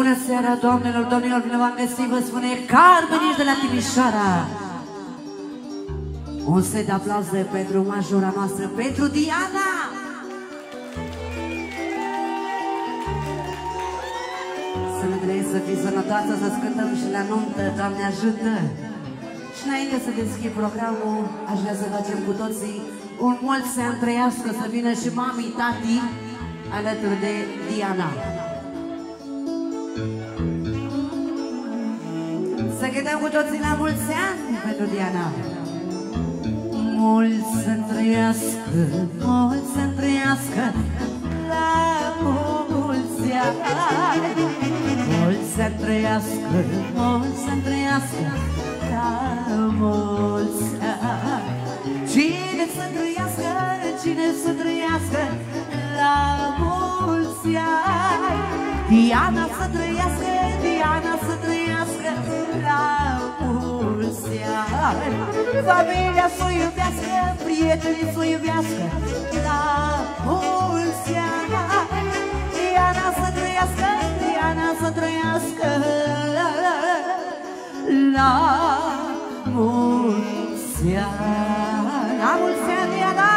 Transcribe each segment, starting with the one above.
Bună seara, doamnelor, domnilor, bine v-am găsit, vă spune Carmen de la Timișoara. Un set de aplauze pentru majora noastră, pentru Diana. Să ne trăiesc, să fii sănătoasă, să scântăm și la nuntă, Doamne ajută. Și înainte să deschid programul, aș vrea să facem cu toții un mult să trăiască, să vină și mami, tati, alături de Diana. Să cântăm cu toții la mulți ani pentru Diana. Mulți să trăiască, mulți să trăiască la mulți ani. Mulți să trăiască, mulți să trăiască la mulți ani. Cine să trăiască, cine să trăiască la mulți ani. Diana să trăiască, Diana să trăiască la mulți ani. Familia să o iubească, prietenii să o iubească la mulți ani. Diana să trăiască, Diana să trăiască la, la mulți ani. La mulți ani, Diana!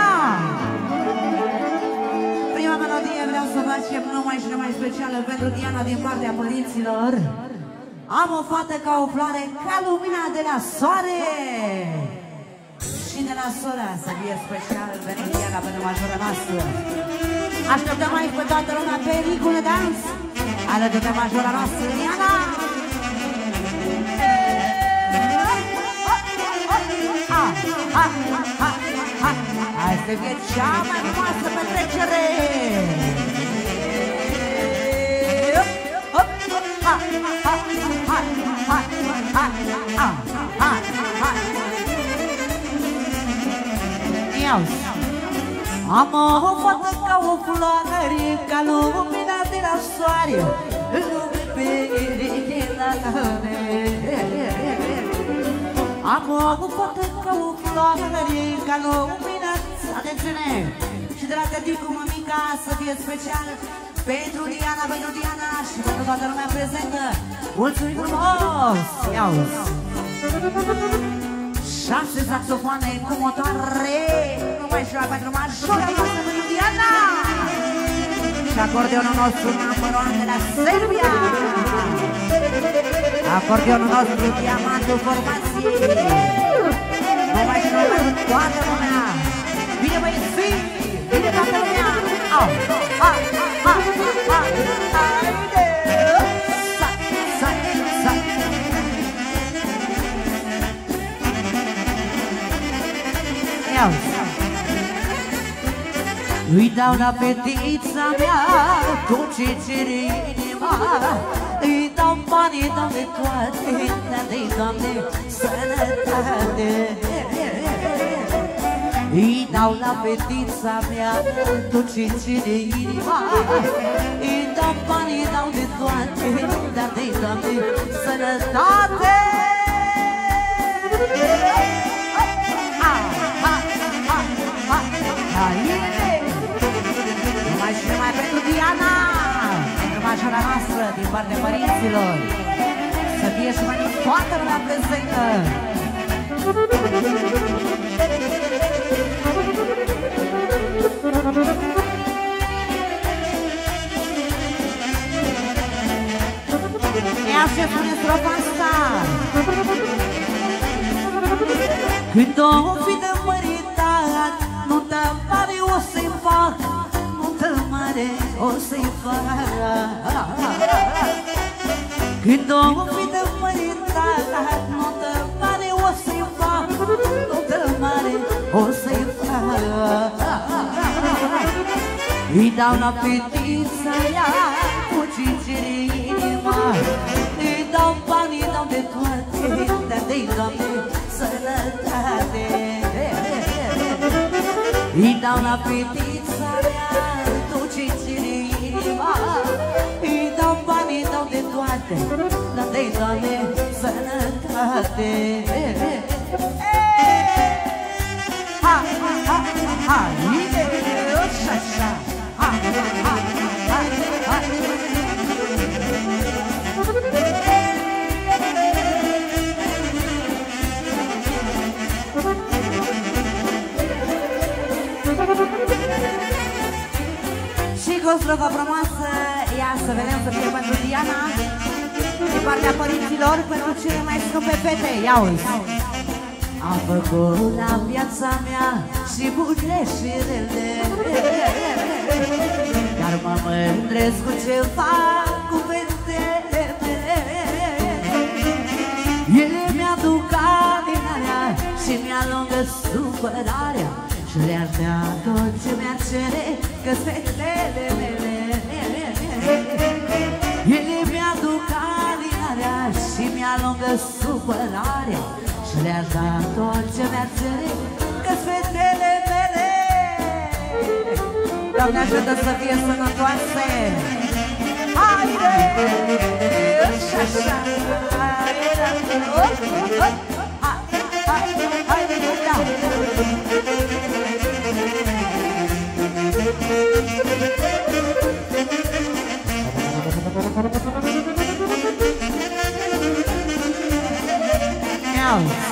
Prima melodie vreau să facem numai și numai specială pentru Diana din partea părinților. Am o fată ca o floare, ca lumina de la soare. Și de la sora să fie special pentru Diana, pentru majora noastră. Așteptăm aici pe toată lumea pe Ricul Dans, alături de majora noastră, Diana. Hai să fie cea mai frumoasă petrecere! Am o fată ca o floare, ca lumina de la soare, lume pe Am o fată ca o floare, ca lumina Atențiune! Și de la tăticu mămica să fie special pentru Diana, pentru Diana și pentru toată lumea prezentă. Mulțumim frumos! Iau! Șase saxofoane cu motoare, numai și pentru majora noastră pentru Diana! Și acordeonul nostru number one de la Serbia! Acordeonul nostru diamantul formației! Numai și numai pentru toată lumea! Bine băieți, bine toată lumea! Au, ha, ha, ha, haide! Sa, sa, sa. Iau. Îi dau la fetița mea tot ce cere inima Îi dau bani, îi dau de toate, de Doamne, sănătate îi dau la fetița mea tot ce ține inima Îi dau bani, îi dau de toate, dar de Doamne sănătate Numai și numai pentru Diana Pentru majora noastră din partea părinților Să fie și mai toată lumea prezentă Ia ce spune strofa asta Când o fi de măritat Nu te mare o să-i fac Nu te mare o să-i fac Când o fi de măritat Nu te mare o să-i fac Nu te mare o să-i fac îi dau la fetița ea cu cincere inima Îi dau bani, îi dau de toate, dar de-i Doamne sănătate Îi dau la fetița mea cu cincere inima Îi dau bani, îi dau de toate, dar de-i Doamne sănătate Ha, ha, ha, ha, ide, așa, așa Ha, ha, ha, ha, ha o slova frumoasă Ia să vedem să fie pentru Diana. De partea părinților Pentru cele mai scumpe fete Ia uite Am făcut la viața mea Și bune și rele dar mă mândresc cu ce fac cu fetele mele. Ele mi-aduc alinarea și mi-alungă supărarea Și le-aș dea tot ce mi-ar cere că fetele mele. Ele mi-aduc alinarea și mi-alungă supărarea și le-aș da tot ce mi-ar cere Că-s Doamne ajută să fie sănătoase Haide! Și așa Haide! Haide! Haide! Now. Am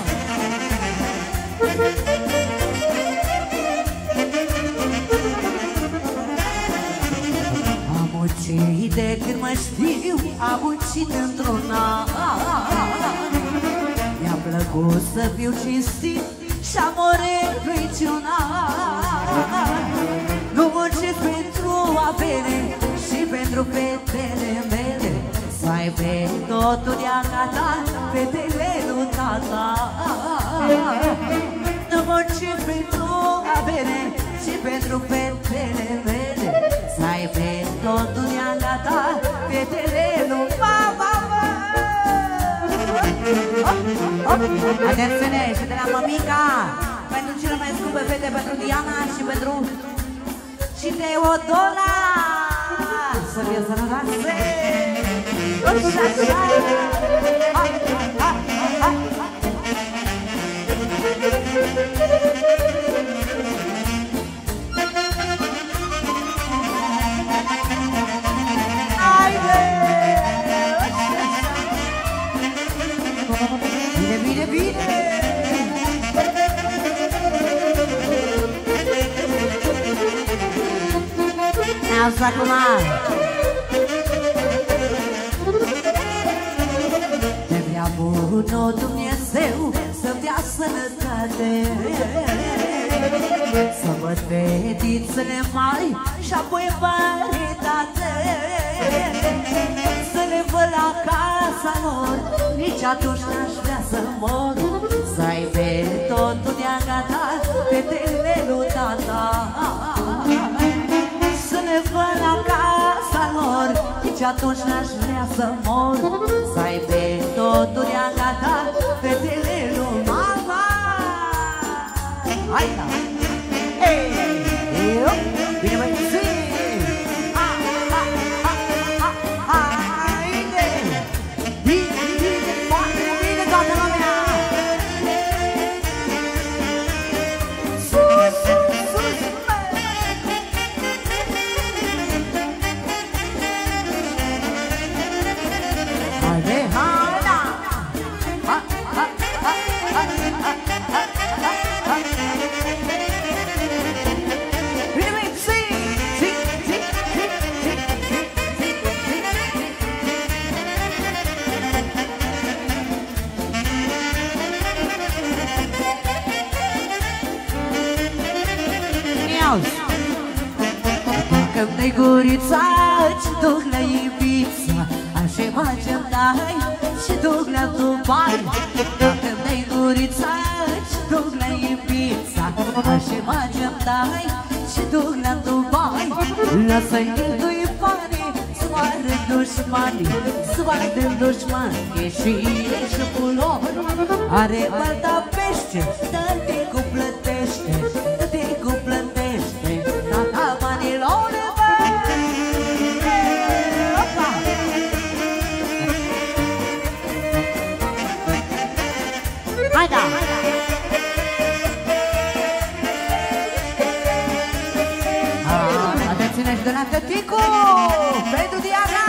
să fiu cinstit Și-am o repriciuna Nu muncesc pentru avere Și pentru fetele mele. Să aibă totul de-a gata Fetele lui tata. Nu muncesc pentru avere Și pentru fetele mele. Să aibă totul de-a gata Atențiune și de la mămica Pentru cele mai scumpe fete Pentru Diana și pentru Și Teodora Să fie sănătoase. Așa, așa Asta acum! Te vrea bunul Dumnezeu să-mi dea sănătate. Să văd fetițele mari și apoi paritate. Să le văd la casa lor Nici atunci n-aș vrea să mor. Să aibă totul de-a gata Fetele lui tata Să le văd la casa lor Nici atunci n-aș vrea să mor Să aibă totul de-a gata Fetele lui mama Hai da! Că mi gurița și duc la Ibiza. Așa facem dai și duc la Dubai. Dacă mi gurița și duc la Ibiza. Așa facem dai și duc la Dubai. Lasă-i dui banii Soară dușmanii Soară dușmanii Și și pulori Are balta pește Dar te cu plătește și de la tăticu!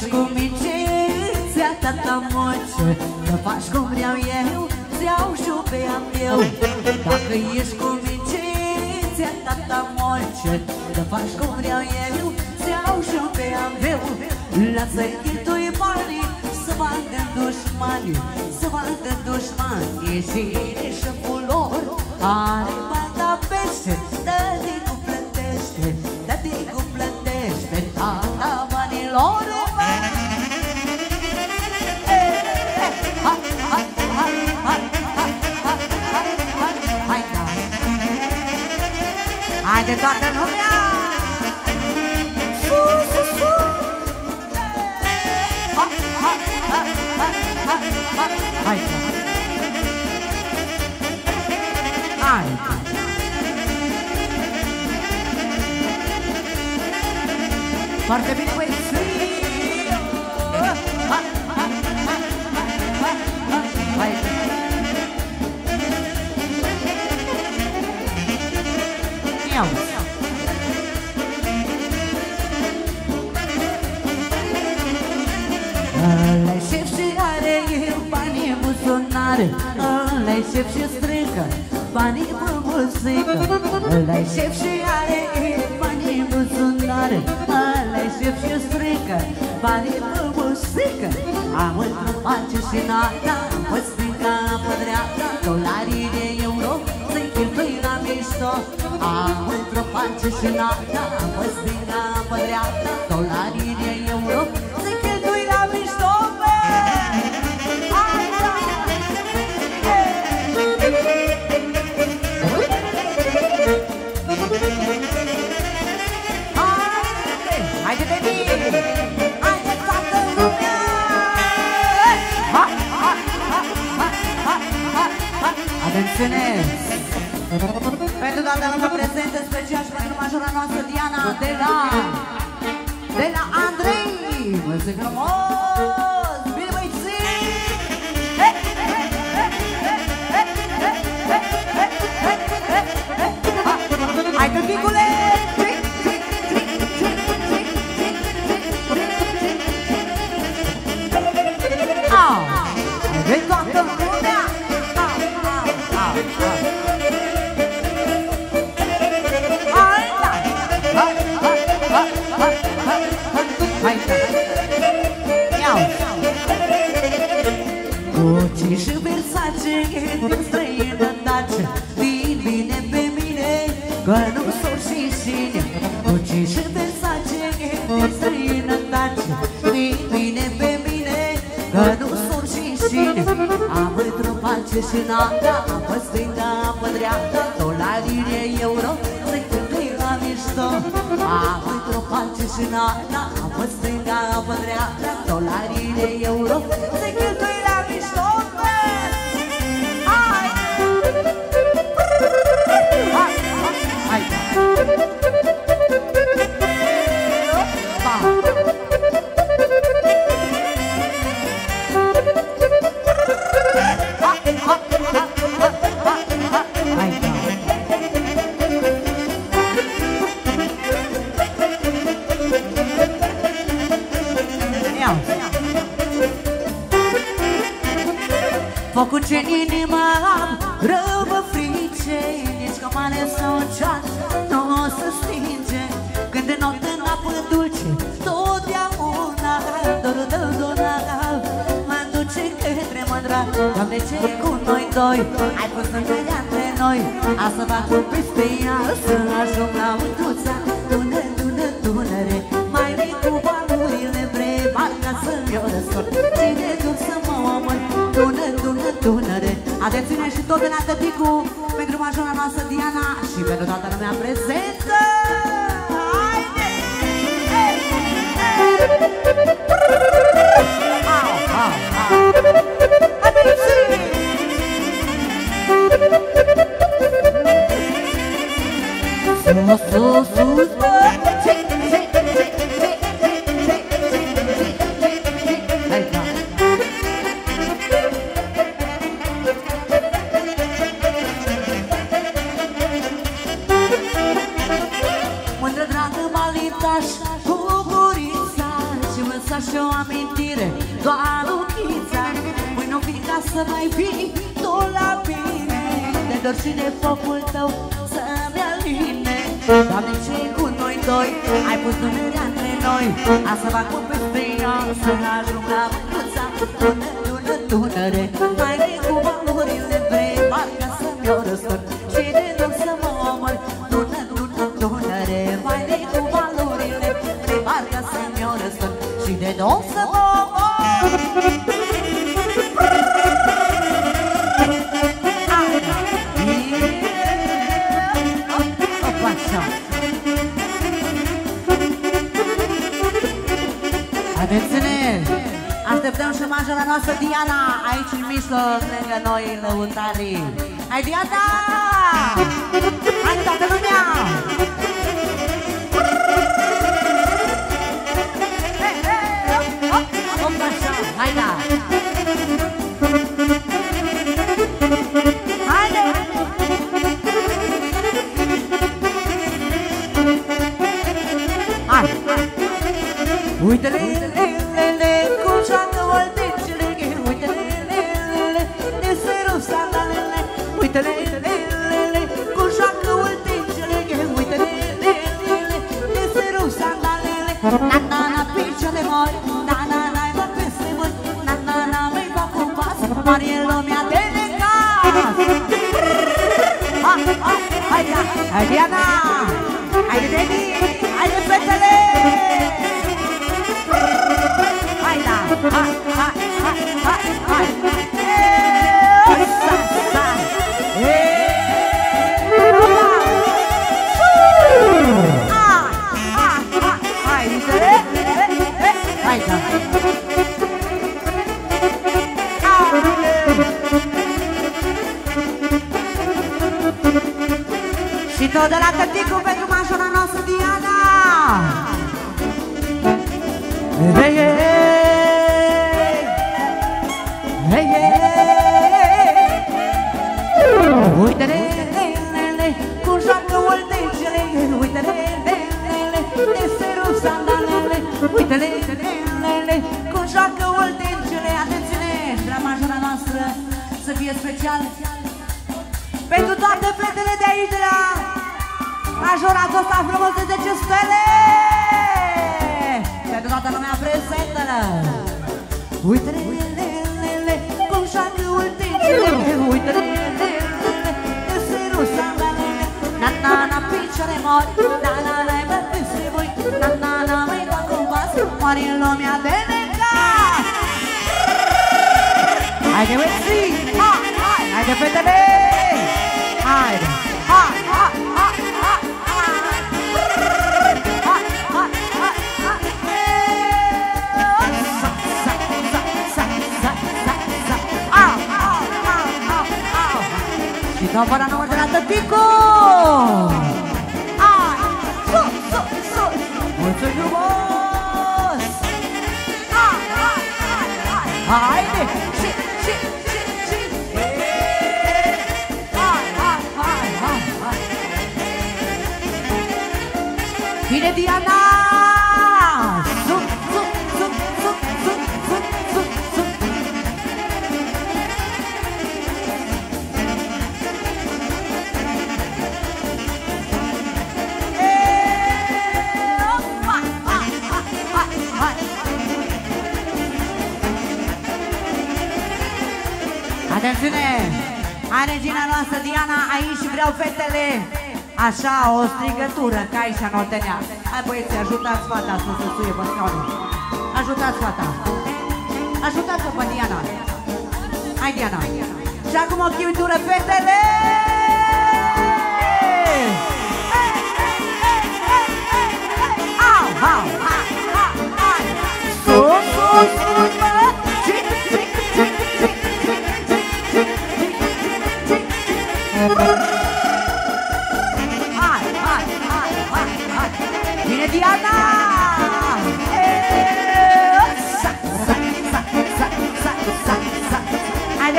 faci cu mincețea ta ta moce. Că faci cum vreau eu, ți-au și pe am eu. Dacă ești cu mincețea ta ta moce. Că faci cum vreau eu, ți-au și pe am eu. Lasă-i cheltui banii, să vadă dușmanii, Să vadă dușmani și desordem rodear. Ai, ai, Porque mira. 是呢得。Sora noastră Diana de la De la Andrei. Muzică frumos! fericit cu noi doi. Ai fost închegat de noi Azi să fac un piste iar Să ajung la unduța Tună, tună, tunăre Mai vii cu valurile Vrei bani ca să-mi o răsor. Cine duc să mă omor? Tună, tună, tunăre Atențiune și tot de la tăticu Pentru majora noastră Diana Și pentru toată lumea prezentă! De focul tău să-mi aline Doamne, ce cu noi doi? Ai pus dunerea între noi. A să fac un peste ea Să ajung la mânuța Tună, tună, tunăre Mai de cu valorile vrei Parcă să-mi o răstor Și de dor să mă omor Tună, tună, tunăre Mai de cu valorile vrei Parcă să-mi o răstor Și de dor să mă omor noastră Diana aici în mijloc, lângă noi, lăutarii. Hai Diana! Hai toată lumea! Și capăra nouă de la tăticu Hai, sus, sus, sus! Mulțumim frumos! Hai, hai, hai, hai! Haide, și, și, și, și! Hai, hai, hai, hai, hai! Bine, Diana! Atențiune! A regina noastră Diana aici vreau fetele. Așa, o strigătură, ca aici în Oltenia. Hai băieți, ajutați fata să se suie pe scaunul Ajutați fata. Ajutați-o pe Diana. Hai Diana. Și acum o chiuitură, fetele! Au, au, au, au, au. Sus, sus, sus, bă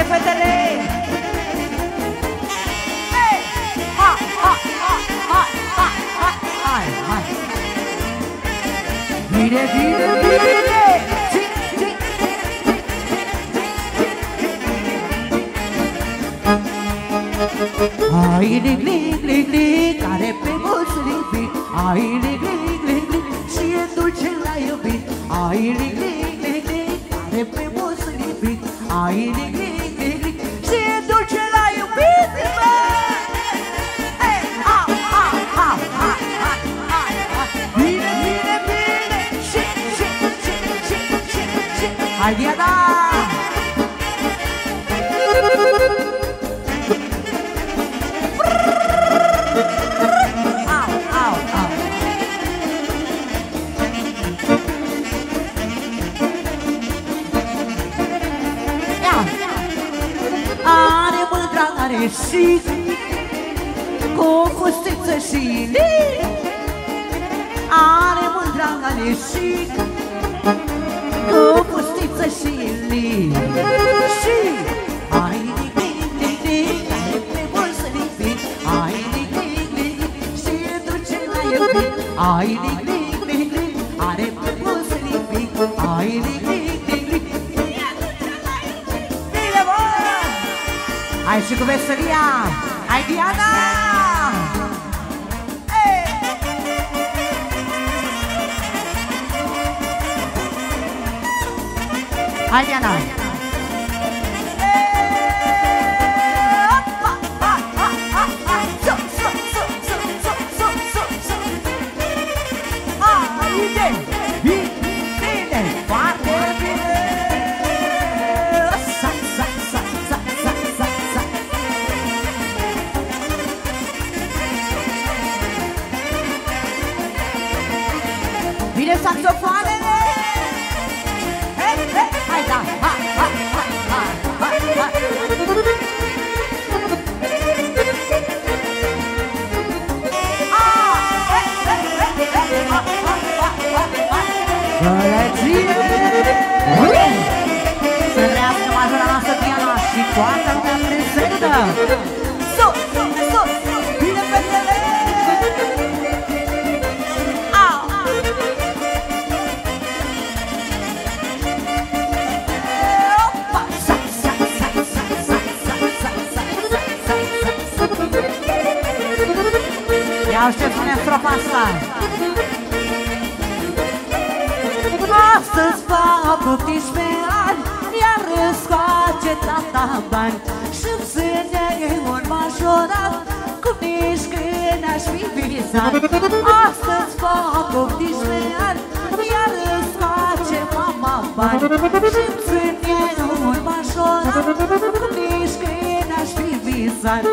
haide fetele! Ha, ha, ha, ha, ha, ha, hai, hai! Bine, bine, bine! Ai lic, lic, lic, lic, care pe mulți lipit Ai lic, lic, lic, lic, și e dulce la iubit Ai lic, lic, lic, lic, care pe mulți lipit Ai lic, lic Hai, Diana! Au, au, au. Ia! Are mult drag, are și Cu o fustiță și lic Are mult drag, are și Și ai de de de Ai de să lipi Ai de de de Și duce la iubit Ai de de de Are plăcut să lipi Ai de de de Hai și cu veselia! Hai Diana! あれじゃない prezentă! Sus, sus, sus! Bine, fetele! Au! Opa! Sa, sa, sa, sa, sa, sa, sa, sa, sa, sa, sa, sa. Ia ce spune strofa asta! Astăzi fac 18 ani Iar îți face tata bani Și-mi ține un majorat Cum nici când aș fi visat Astăzi fac 18 ani Iar îți face mama bani. Și-mi ține un majorat Cum nici când aș fi visat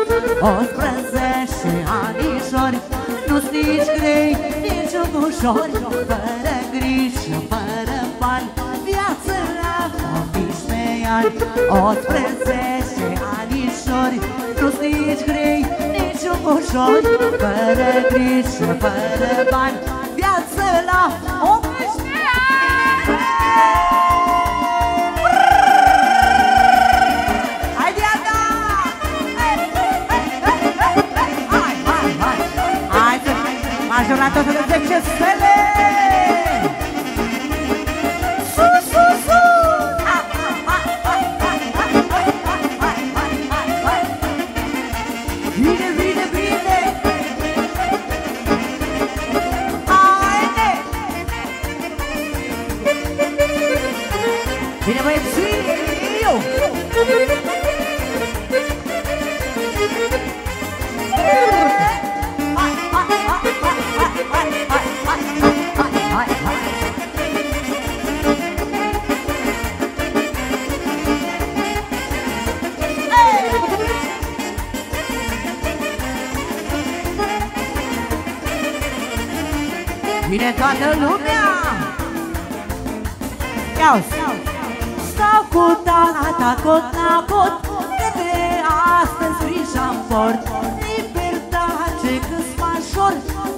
11 anișori Nu-s nici grei, nici ușori Fără griji, fără bani. Viață la 18 ani 18 anișori Nu-s nici grei, nici ușori Fără griji, fără bani Ia Stau cu tata, cot la cot Că de astăzi frișa-n port. Libertate câți major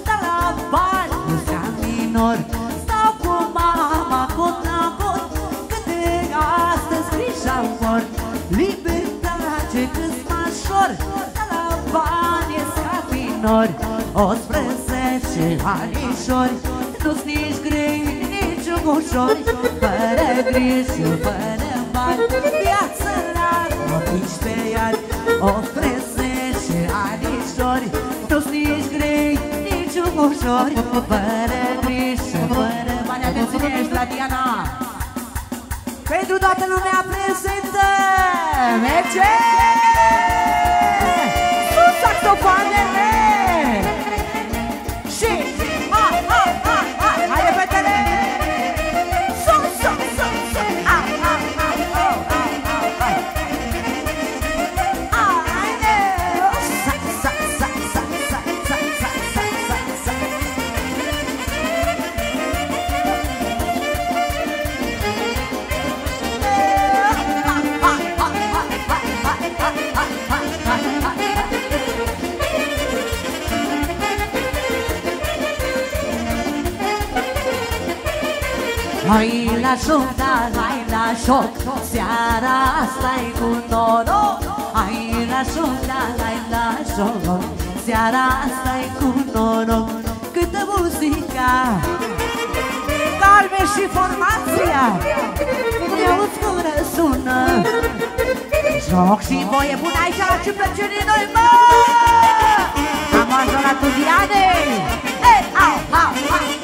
Dar la bani nu seam minor. Stau cu mama, cot la cot Că de astăzi frișa-n port. Libertate câți major Dar la bani e seam minor. 11 anișori Nu-s nici grei, nici ușori Fără griji, fără bani Viață la 18 ani 18 anișori ușori Nu-s nici grei, nici ușori Fără grijă, fără bani Atenție, la Diana Pentru toată lumea prezentă Merge! Sus saxofoanele! Hai la joc, da, hai la joc. Seara asta e cu noroc Hai la joc, da, hai la joc. Seara asta e cu noroc Câtă muzica Calme și formația! Ne auzi cum răsună Joc și voie bună aici la ce plăcere noi, mă! Am ajuns la Tudianei Ei, au, au, au,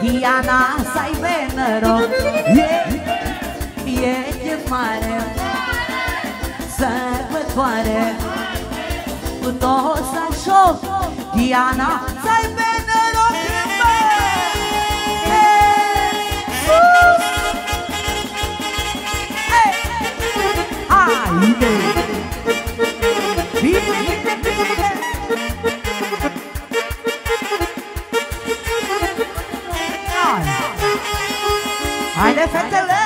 Diana să aibă noroc E, e de mare Sărbătoare Cu toți la șoc Diana să aibă noroc Haide! I'd have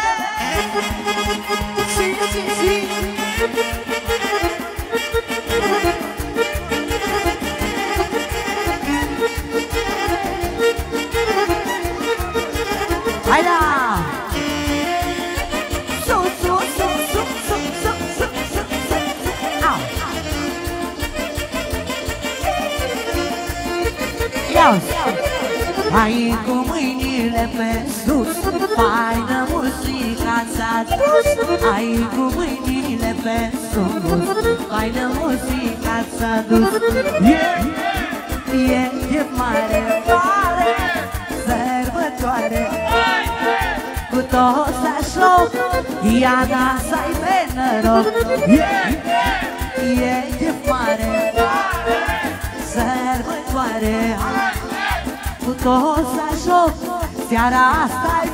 muzica ți-a dus E, e, e mare, mare Sărbătoare. Cu toți la șoc Iana să aibă noroc. E, e, e mare Sărbătoare. Cu toți la șoc Seara asta-i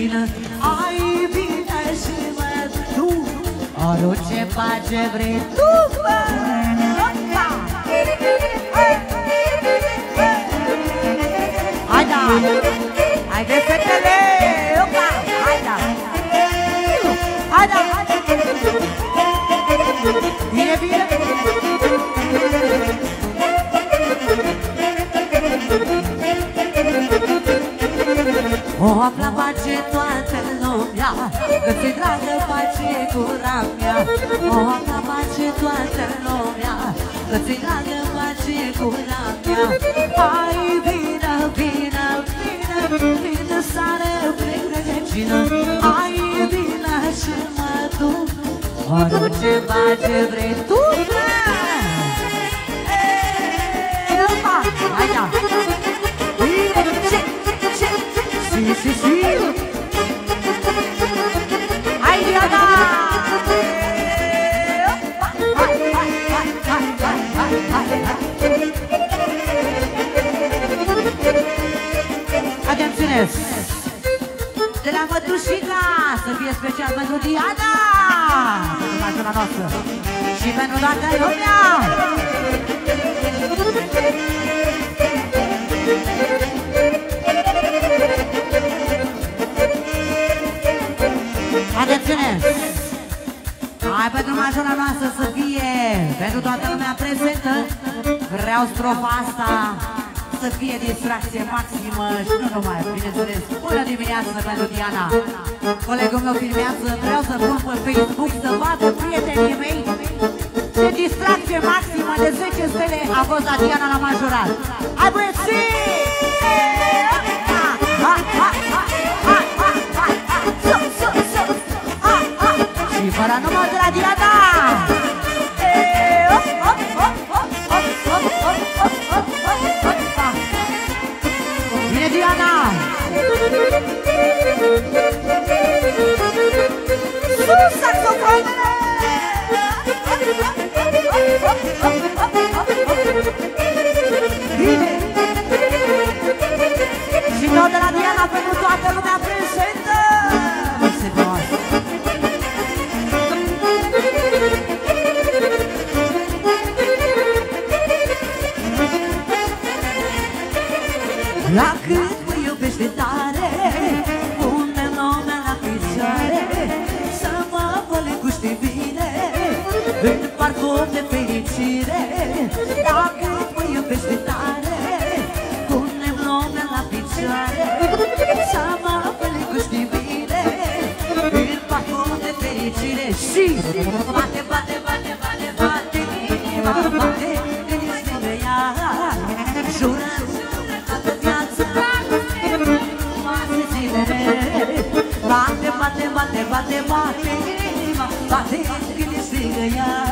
regină Ai vină și mă tu, orice pace vrei tu, bă! Hai da! Hai de fetele! Hai da! Hai da! Bine, bine! O afla pace toată lumea Că ți dragă pace gura mea O afla pace toată lumea Că ți dragă pace gura mea Hai vină, vină, vină Vină sare prin regină Hai vină și mă duc Orice pace vrei tu Hai da! Să fie special pentru Diana! Pentru noastră și pentru toată lumea! Atențiune! Hai pentru majora noastră să fie pentru toată lumea prezentă. Vreau strofa asta să fie distracție maximă și nu numai, bineînțeles, până dimineață pentru Diana. Colegul meu filmează, vreau să pun pe Facebook să vadă prietenii mei de distracție maximă de 10 stele a fost la Diana la majorat. Hai băieții! Și fără număr de la Diana! Bine, Diana! Sus, saxofonele! Bine! Și tot de la Diana pentru toată de fericire. La cât mă iubește tare Pune lumea la picioare Să mă pălecuște bine În parfum de fericire. Și bate, bate, bate, bate, bate Inima bate Când ești lângă ea Jură, jură toată viața Frumoase zilele Bate, bate, bate, bate, bate Inima bate când ești lângă ea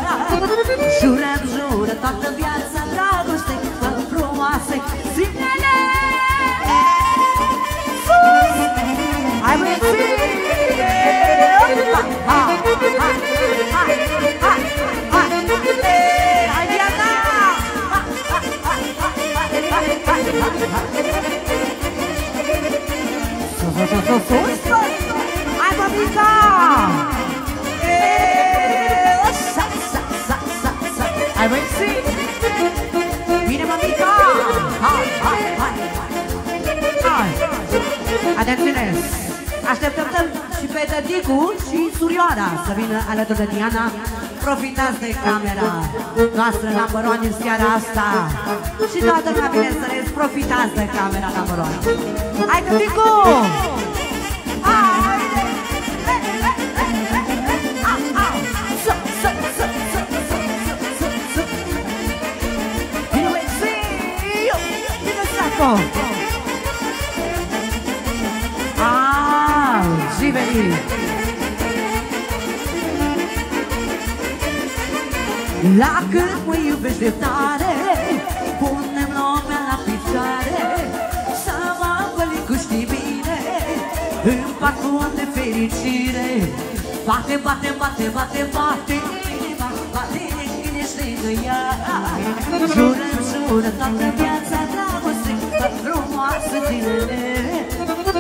Atențiune! Așteptăm și pe tăticu și surioara să vină alături de Diana. Profitați de camera noastră number one în seara asta. Și toată lumea, bineînțeles, profitați de camera number one. Hai tăticu! Hai! La cât mă iubești de tare Punem lumea la picioare Să mă învălim cu știi bine În parfum de fericire. Bate, bate, bate, bate, bate inima Bate când ești lângă ea. Jură, jură toată viața dragoste Frumoasă zilele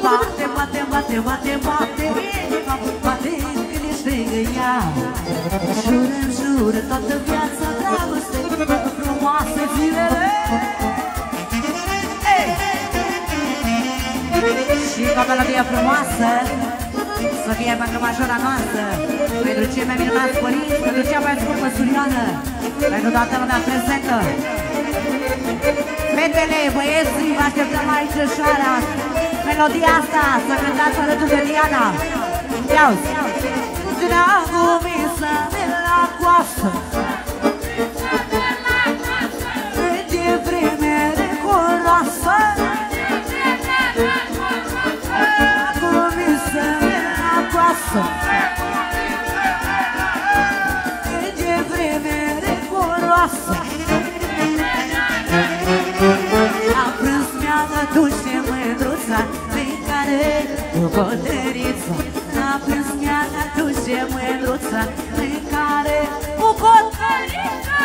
Bate, bate, bate, bate, bate inima Bate când ești lângă ea Jură, jură toată viața dragoste Frumoasă zilele Hey! Și ca melodie frumoasă să fie pentru majora noastră, pentru cei mai minunați părinți, pentru cea mai scumpă surioană, pentru toată lumea prezentă. Fetele, băieții, vă așteptăm aici șoara. Melodia asta, să cântați alături de Diana. Ia-uzi! Dragul Dragovița de la coasă. De vreme decoroasă Dragovița de la coasă. De vreme decoroasă Am prins mi-a dăduște mândruța Prin care eu cotărița duce mândruța Prin care cu cotărița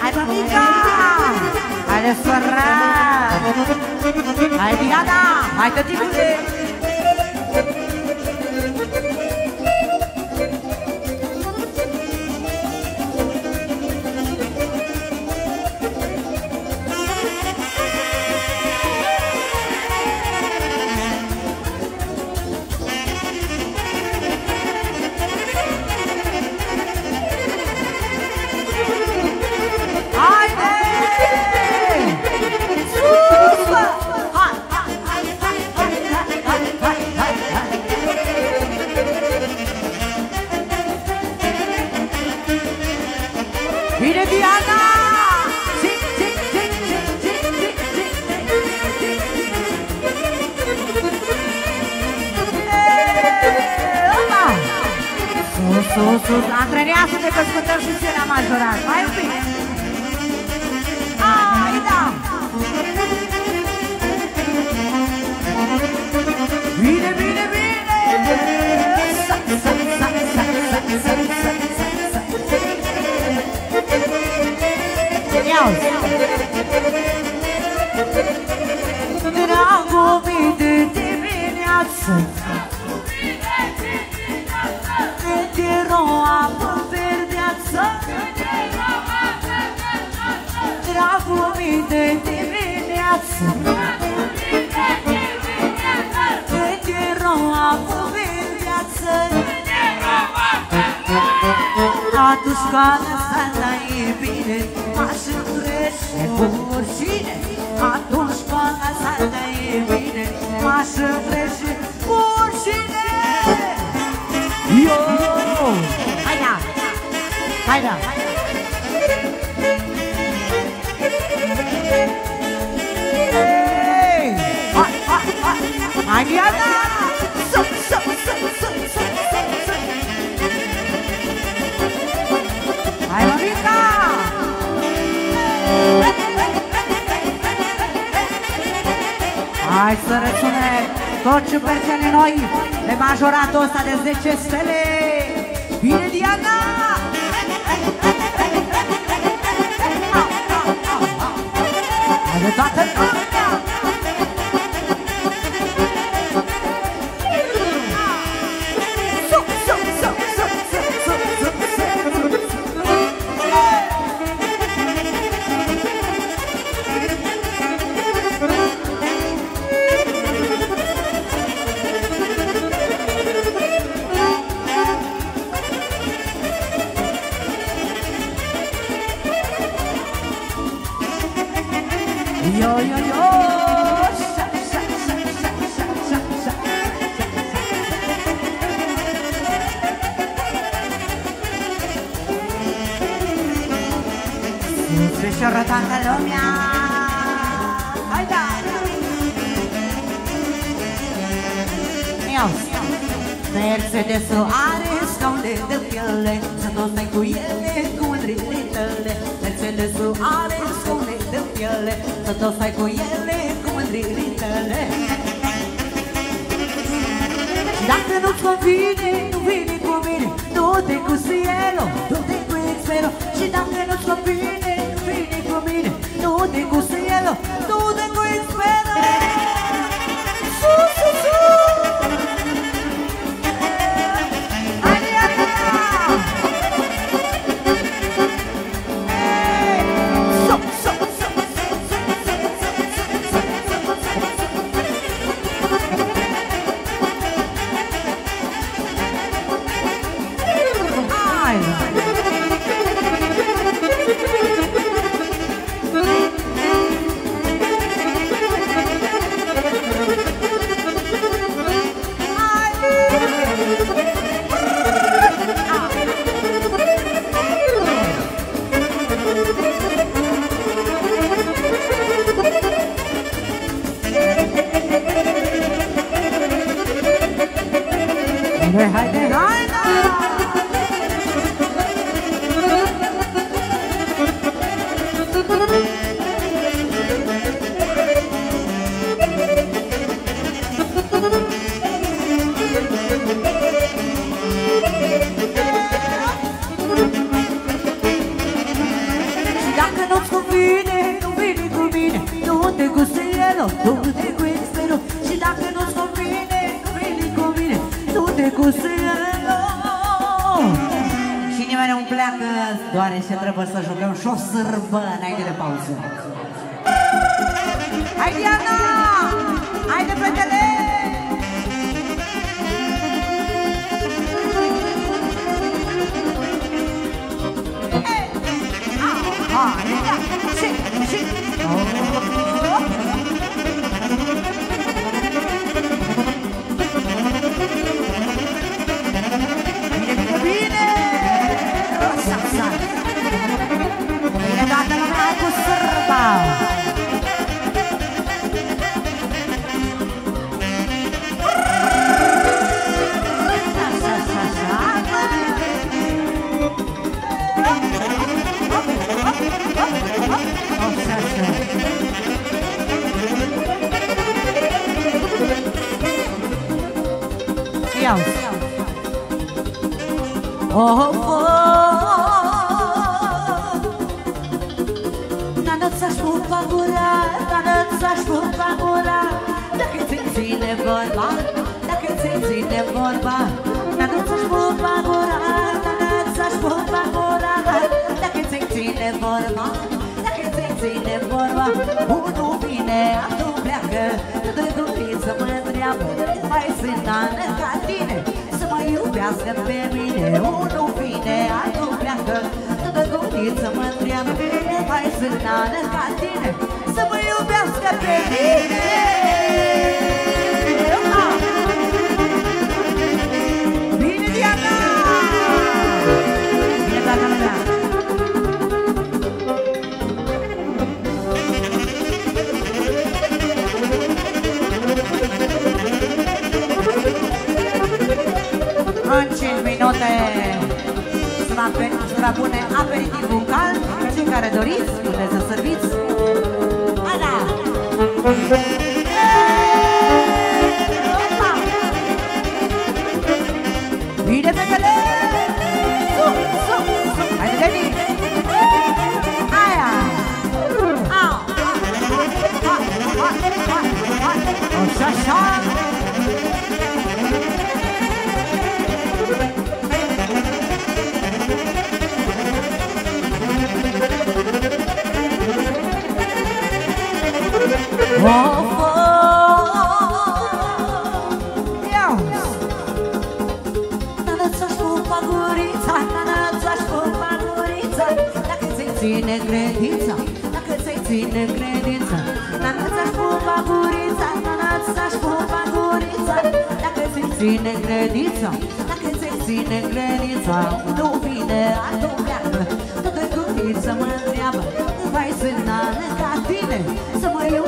Hai mămica! Haide sora! Hai Diana! Hai tăticule! Atunci când ăsta e bine M-aș îmbrăște cu oricine Atunci când ăsta e bine M-aș îmbrăște cu oricine Yo! Hai da! Hai da! Hey! Diana! Să, să, să, să, să, să, să. Hai, mămica! Hai să răsune tot ciupercele noi de majoratul ăsta de 10 stele! Bine, Diana! Sură toată lumea. Hai da! Mercedes-ul are scaune de piele Să toți stai cu ele, cu mândrile tăle Mercedes-ul are scaune de piele Să toți stai cu ele, cu mândrile tăle Dacă nu-ți convine, nu vine cu mine. Du-te cu Cielo, du-te cu Xero Și dacă nu-ți convine mine Du-te cu Cielo, du-te cu Xero și o sârbă înainte de pauză. să-și pupa gura Tată, să-și pupa gura Dacă ți ține vorba Dacă ți ține vorba Tată, să-și pupa gura Tată, să-și pupa gura Dacă ți ține vorba Dacă ți ține vorba Unul vine, altul pleacă Doi grupiță mă întreabă Mai sunt ană ca tine Să mă iubească pe mine. Unul vine, altul pleacă fetiță mândria mine Mai zârnană ca tine Să mă iubească pe mine Bine, Diana! Bine, placa mea! Da. În 5 minute lampe și va pune aperitivul cald. Cei care doriți, puteți să serviți. Ana! Bine pe călări! Shashan! ține credința Dacă ți-ai ține credința. Nana ți-aș pupa gurița Nana ți-aș pupa gurița Dacă ți-ai ține credința Dacă ți-ai ține credința. Tu vine, tu pleacă Tot doi gurița mă întreabă Vai zânană ca tine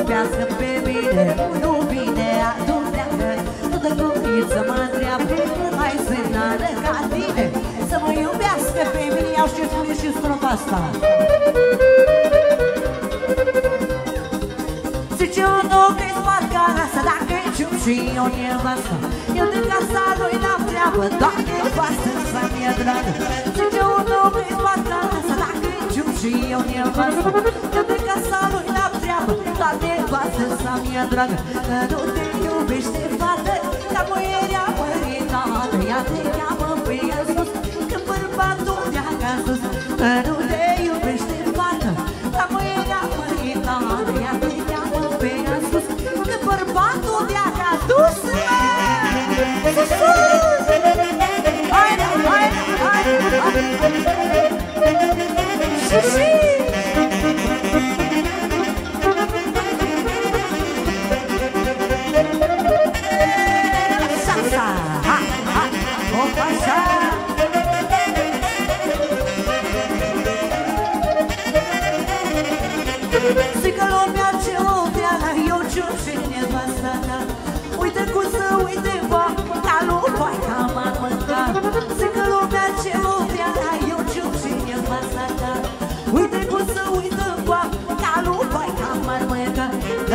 vorbească pe mine Nu vine nu pleacă Toată guriță mă întreabă mai zânară ca tine? Să mă iubească pe mine Iau și spune și strofa asta. Zice eu nu că-i spart casa Dacă ciu și eu e asta Eu de casa lui n-am treabă Doar de să mi-e dragă. Zice eu nu că-i spart casa Dacă ciu și eu e asta Eu de casa lui n-am treabă Doar nevastă să-mi e dragă Că nu te iubește fată Ca muierea măritată Ea te cheamă pe sus Că bărbatul de acasă Că nu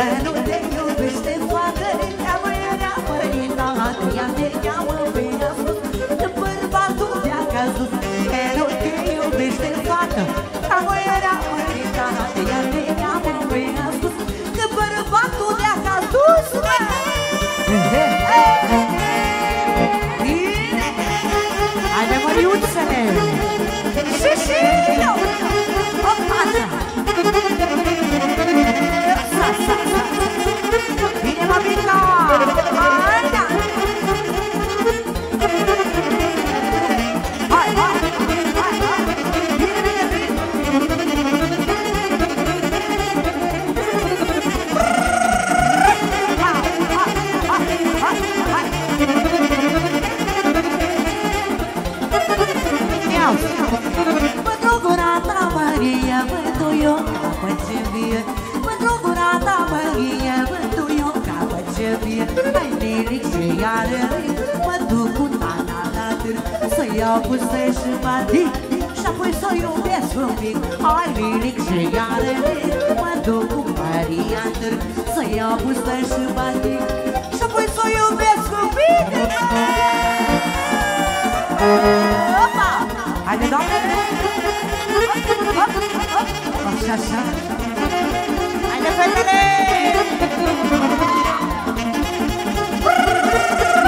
Că nu te iubește fată, ea măirea mărina Ea te cheamă pe sus, că bărbatul de acasă Că nu te iubește fată, târg Să iau pustă și batic și apoi să iubesc un pic Hai liric și iară mă duc cu Maria în târg Să iau pustă și batic și apoi să iubesc un pic Opa! Haide, doamne! Hop, hop, hop! Așa, așa! Haide, fetele!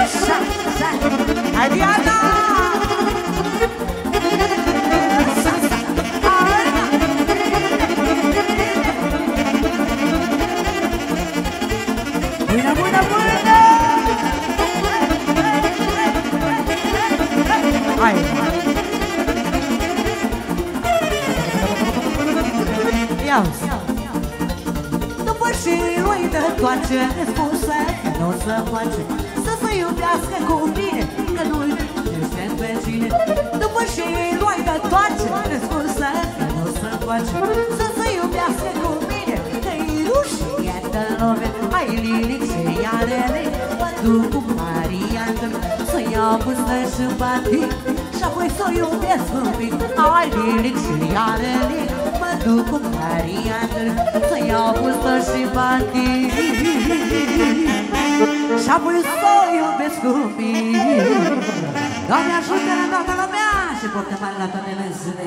Așa, așa! Hai, Diana! Ia După și lui de toace Spuse că nu o să face Să se iubească cu mine Că nu-i ești pe cine. După și lui de toace Spuse că nu o să face Să se iubească cu mine. Că-i rușine de lume Hai lilic și iarele Mă duc cu Mariană Să iau pâstă și batic Și apoi să o iubesc un pic. Hai lilic și iarele Mă duc cu Mariană Să iau pâstă și batic Și apoi să o iubesc un pic Doamne ajută la toată lumea Și poftă mare la toate lăsile